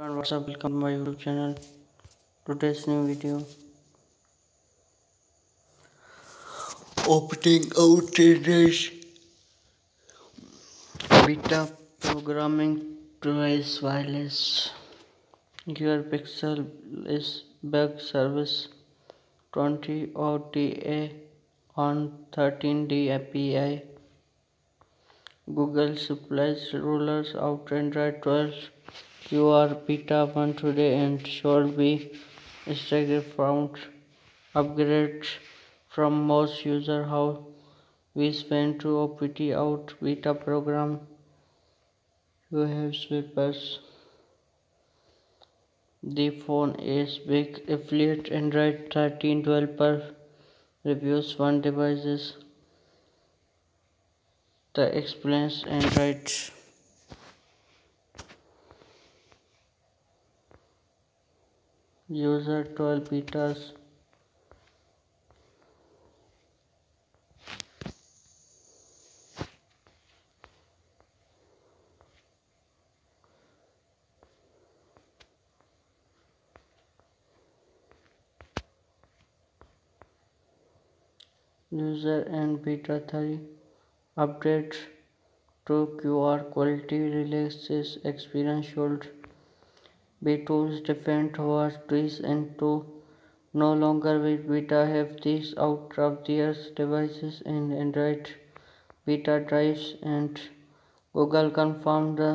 and what's up? Welcome to my youtube channel. Today's new video. Opening out today's beta programming device wireless gear pixel is bug service 20 OTA on 13D API Google supplies rulers out Android 12 QR beta 1 today and should be expected from upgrades from most user how we spend to opt out beta program. You have sweepers the phone is big affiliate Android 13 developer previews one devices. The explains Android user 12 betas user and beta 3 update to QR quality releases experience should B2's defend towards trees and to no longer will beta have these out of their devices in Android beta drives and Google confirmed the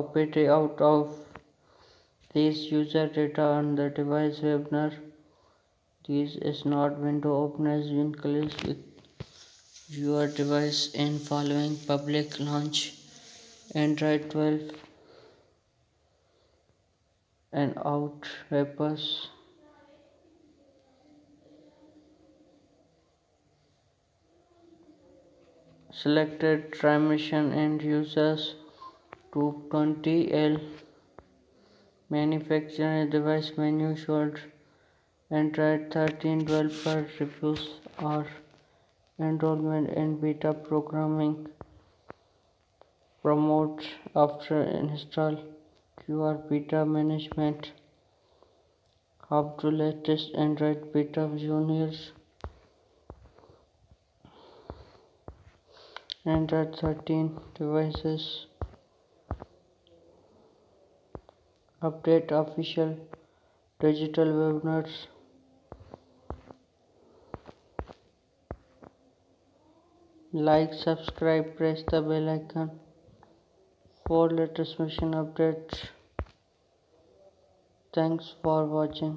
operating out of these user data on the device webinar. This is not window openers when clicks with your device in following public launch Android 12 and out vapors. Selected transmission end users to 20L manufacturer device menu should Android 13 developer previews or enrollment in beta programming promote after install QR beta management. Up to latest Android beta juniors. Android 13 devices. Update official digital webinars. Like subscribe press the bell icon for latest mission updates thanks for watching